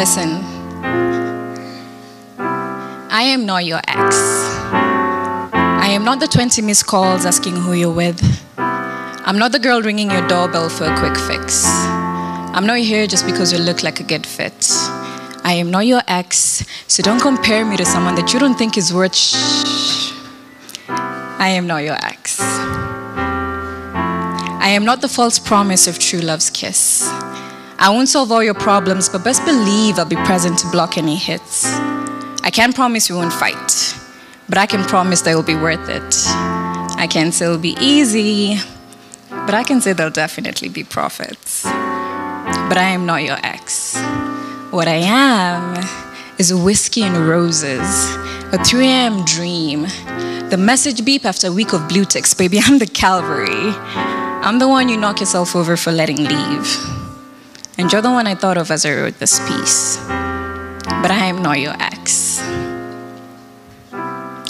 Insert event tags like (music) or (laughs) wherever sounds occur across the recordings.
Listen, I am not your ex. I am not the 20 missed calls asking who you're with. I'm not the girl ringing your doorbell for a quick fix. I'm not here just because you look like a good fit. I am not your ex, so don't compare me to someone that you don't think is worth shh. I am not your ex. I am not the false promise of true love's kiss. I won't solve all your problems, but best believe I'll be present to block any hits. I can't promise we won't fight, but I can promise they will be worth it. I can't say it'll be easy, but I can say there'll definitely be profits. But I am not your ex. What I am is whiskey and roses, a 3 a.m. dream, the message beep after a week of blue ticks, baby. (laughs) I'm the Calvary. I'm the one you knock yourself over for letting leave. And you're the one I thought of as I wrote this piece. But I am not your ex.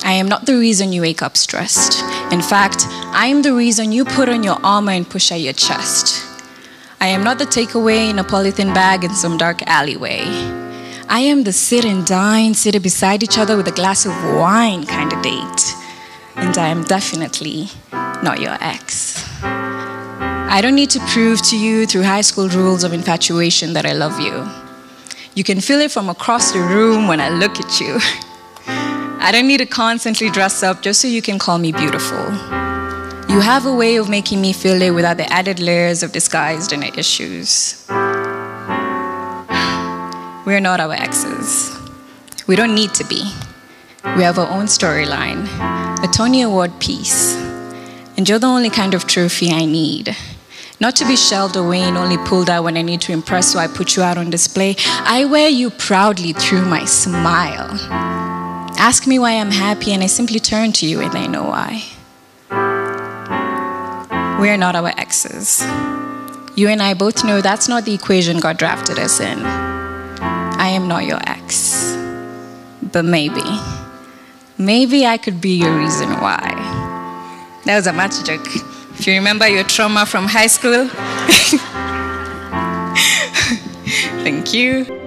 I am not the reason you wake up stressed. In fact, I am the reason you put on your armor and push out your chest. I am not the takeaway in a polythene bag in some dark alleyway. I am the sit and dine, sit beside each other with a glass of wine kind of date. And I am definitely not your ex. I don't need to prove to you through high school rules of infatuation that I love you. You can feel it from across the room when I look at you. (laughs) I don't need to constantly dress up just so you can call me beautiful. You have a way of making me feel it without the added layers of disguised inner issues. (sighs) We're not our exes. We don't need to be. We have our own storyline, a Tony Award piece. And you're the only kind of trophy I need. Not to be shelved away and only pulled out when I need to impress, so I put you out on display. I wear you proudly through my smile. Ask me why I'm happy, and I simply turn to you and I know why. We're not our exes. You and I both know that's not the equation God drafted us in. I am not your ex. But maybe, maybe I could be your reason why. That was a match joke. If you remember your trauma from high school. (laughs) Thank you.